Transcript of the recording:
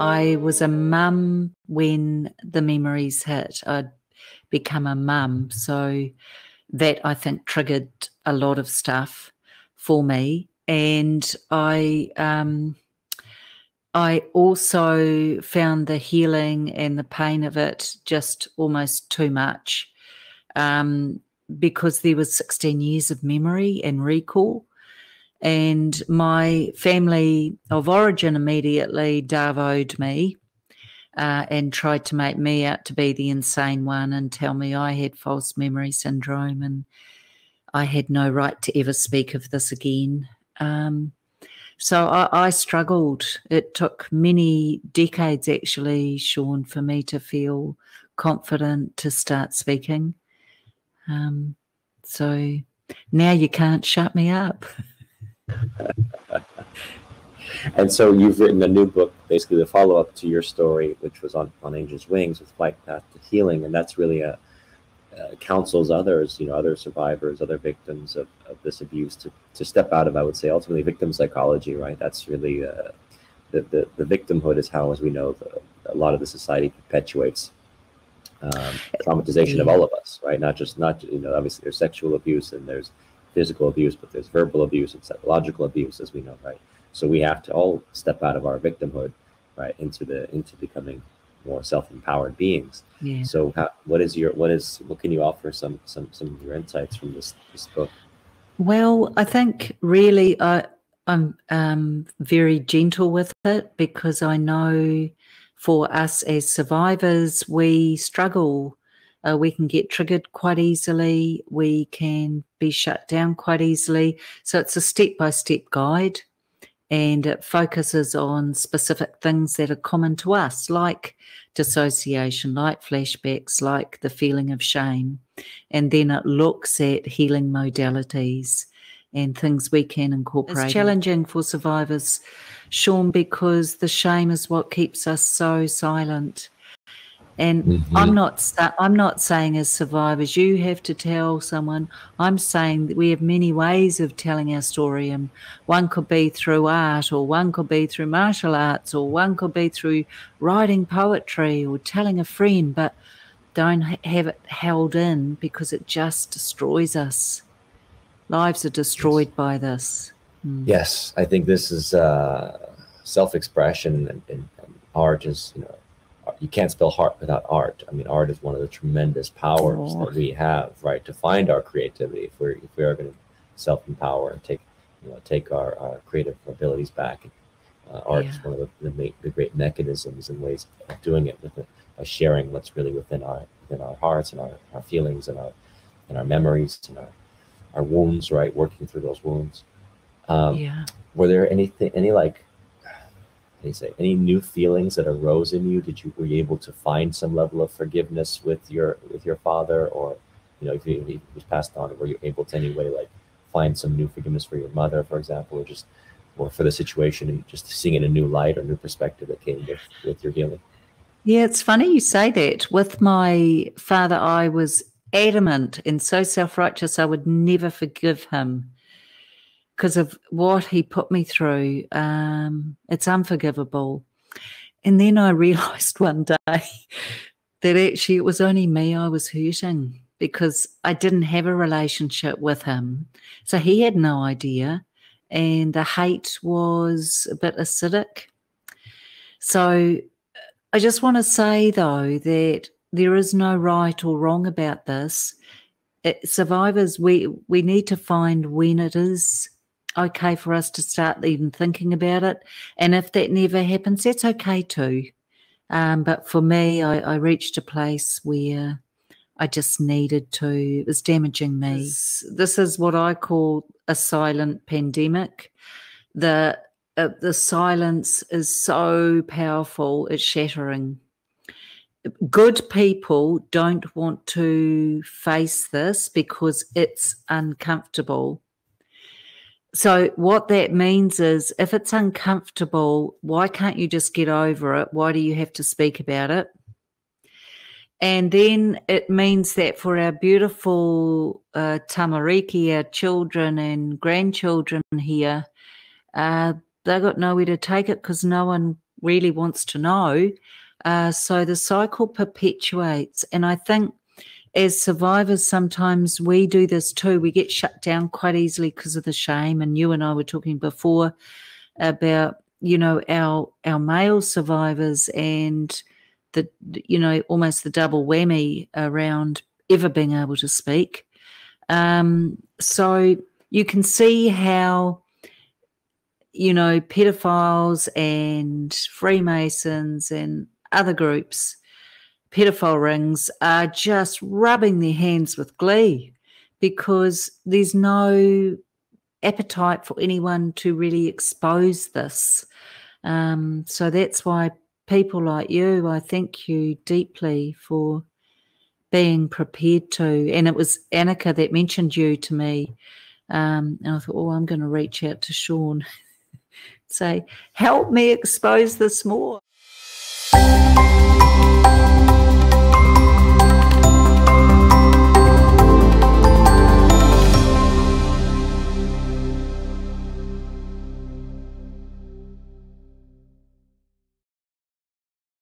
I was a mum when the memories hit. I'd become a mum. So that I think triggered a lot of stuff for me. And I, um, I also found the healing and the pain of it just almost too much um, because there was 16 years of memory and recall. And my family of origin immediately darvoed me uh, and tried to make me out to be the insane one and tell me I had false memory syndrome and I had no right to ever speak of this again. Um, so I, I, struggled. It took many decades, actually, Sean, for me to feel confident to start speaking. Um, so now you can't shut me up. and so you've written a new book, basically the follow up to your story, which was on, on Angel's Wings with Flight Path to Healing. And that's really a, uh, counsels others, you know, other survivors, other victims of, of this abuse to, to step out of, I would say, ultimately victim psychology, right? That's really uh, the, the, the victimhood is how, as we know, the, a lot of the society perpetuates um, traumatization of all of us, right? Not just, not, you know, obviously there's sexual abuse and there's physical abuse, but there's verbal abuse and psychological abuse, as we know, right? So we have to all step out of our victimhood, right, into the, into becoming more self-empowered beings. Yeah. So, how, what is your what is what can you offer some some some of your insights from this this book? Well, I think really I I'm um, very gentle with it because I know for us as survivors we struggle. Uh, we can get triggered quite easily. We can be shut down quite easily. So it's a step by step guide and it focuses on specific things that are common to us, like dissociation, like flashbacks, like the feeling of shame. And then it looks at healing modalities and things we can incorporate. It's challenging for survivors, Sean, because the shame is what keeps us so silent. And mm-hmm. I'm not I'm not saying as survivors you have to tell someone. I'm saying that we have many ways of telling our story, and one could be through art, or one could be through martial arts, or one could be through writing poetry or telling a friend. But don't have it held in because it just destroys us. Lives are destroyed yes. by this. Mm. Yes, I think this is uh, self-expression and, and, and art is you know you can't spell heart without art. I mean, art is one of the tremendous powers oh. that we have, right, to find our creativity. If we're if we are going to self empower and take you know take our, our creative abilities back, uh, art yeah. is one of the, the, the, great mechanisms and ways of doing it with it, by sharing what's really within our within our hearts and our, our feelings and our and our memories and our our wounds, right, working through those wounds. Um, yeah. Were there anything any like you say any new feelings that arose in you? Did you were you able to find some level of forgiveness with your with your father? Or you know if he, he was passed on were you able to anyway like find some new forgiveness for your mother for example or just or for the situation and just seeing it in a new light or new perspective that came with with your healing? Yeah it's funny you say that. With my father i was adamant and so self-righteous i would never forgive him because of what he put me through. Um, it's unforgivable. And then I realized one day that actually it was only me I was hurting because I didn't have a relationship with him. So he had no idea. And the hate was a bit acidic. So I just want to say, though, that there is no right or wrong about this. It, survivors, we, we need to find when it is okay for us to start even thinking about it. And if that never happens, that's okay too. Um, but for me, I, I, reached a place where I just needed to, it was damaging me. This, this is what I call a silent pandemic. The, uh, the silence is so powerful, it's shattering. Good people don't want to face this because it's uncomfortable so, what that means is if it's uncomfortable, why can't you just get over it? Why do you have to speak about it? And then it means that for our beautiful uh, tamariki, our children and grandchildren here, uh, they got nowhere to take it because no one really wants to know. Uh, so the cycle perpetuates. And I think as survivors, sometimes we do this too. We get shut down quite easily because of the shame. And you and I were talking before about, you know, our our male survivors and the you know almost the double whammy around ever being able to speak. Um, so you can see how you know pedophiles and Freemasons and other groups pedophile rings are just rubbing their hands with glee because there's no appetite for anyone to really expose this. Um, so that's why people like you, I thank you deeply for being prepared to. And it was Annika that mentioned you to me. Um, and I thought, oh, I'm going to reach out to Sean, say, help me expose this more.